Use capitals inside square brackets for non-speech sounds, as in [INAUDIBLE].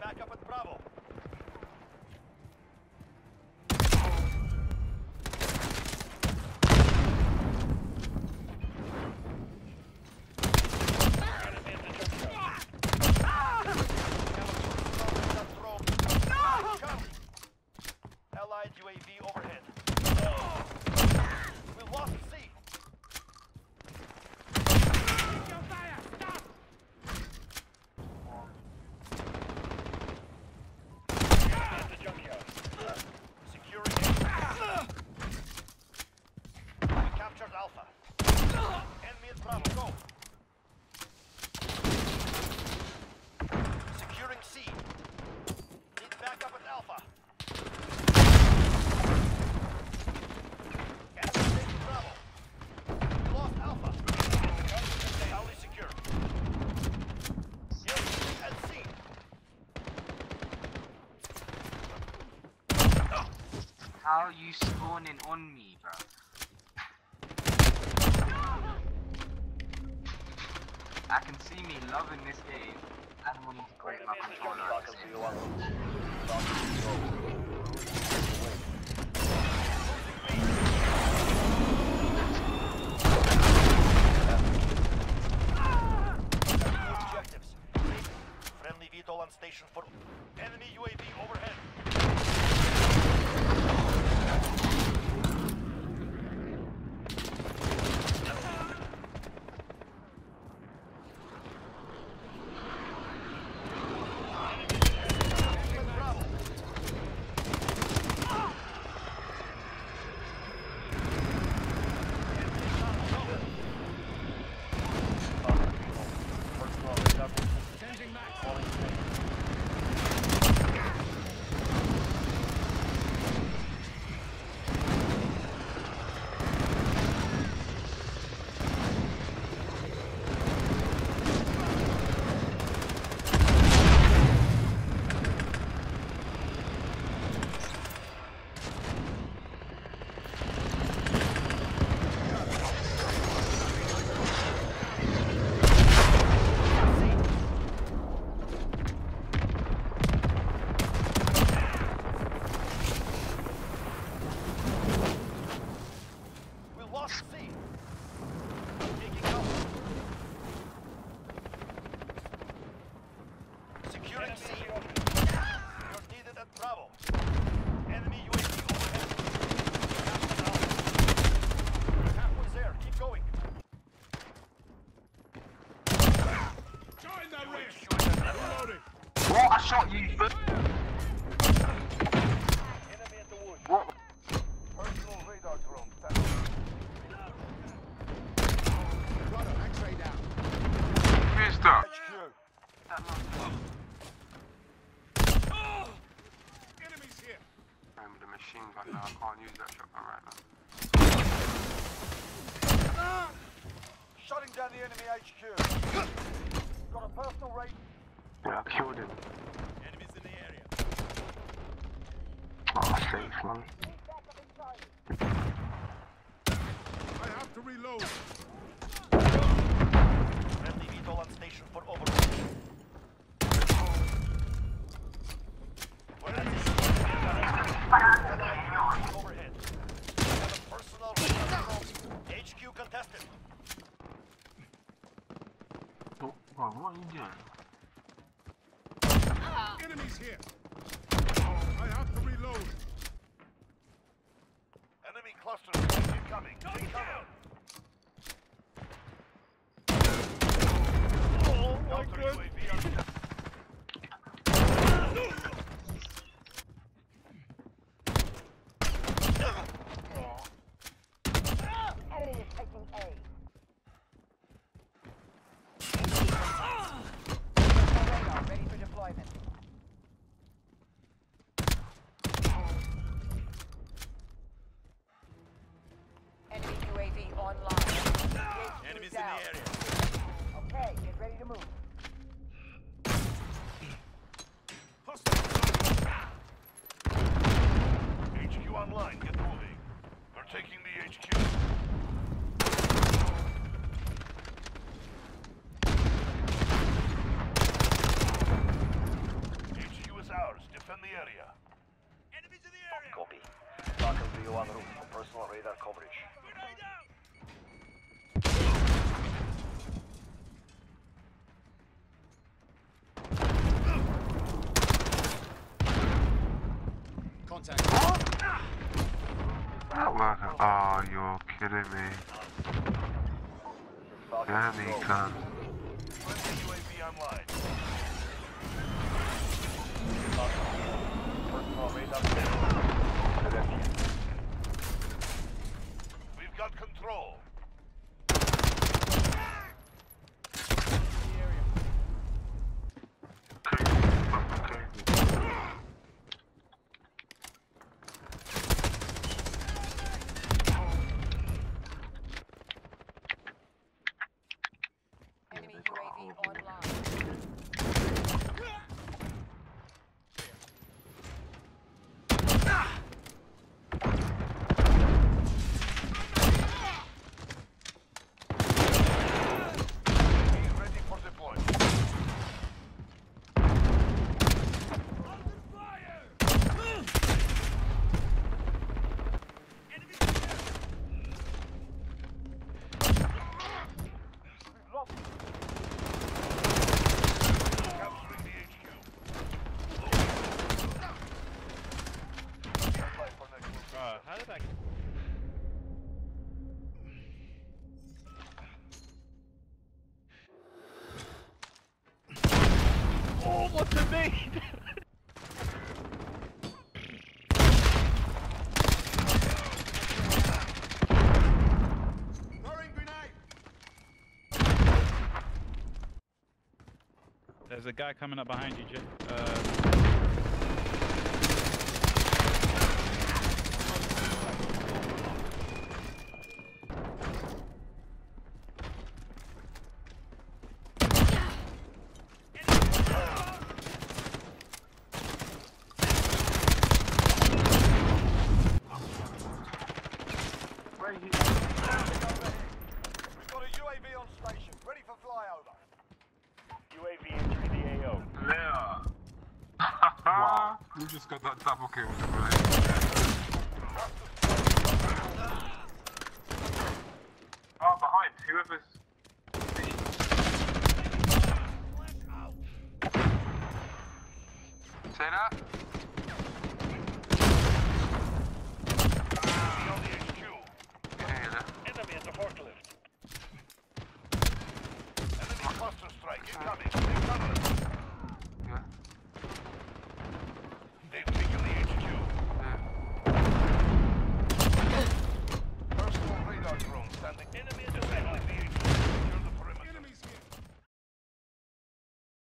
back up at Bravo. How are you spawning on me, bro? I can see me loving this game and wanting to break my controller Shutting down the enemy HQ. Got a personal rate. Yeah, I killed him. Enemies in the area. Oh, safe, man. I have to reload. Friendly VTOL on station for overwatch. We're at the overhead. We have a personal radar drone. HQ contested. Oh, bro, what are you doing? Enemies here! Oh, I have to reload. Enemy cluster incoming. Take cover. Oh, my good. Online. No! Enemies in the area. Okay, get ready to move. HQ online, get moving. They're taking the HQ. Kidding me. Damn, he. Philadelphia. We've got control. Enemy UAV online. Be ready for deployment. Capturing the HQ. Standby for next move. Uh, how did that? Oh? Throwing grenade! There's a guy coming up behind you, Jim. Uh, We've got a UAV on station, ready for flyover. UAV entering the AO. wow. [LAUGHS] You just got that double kill, right? Oh, behind. Whoever's. Say that?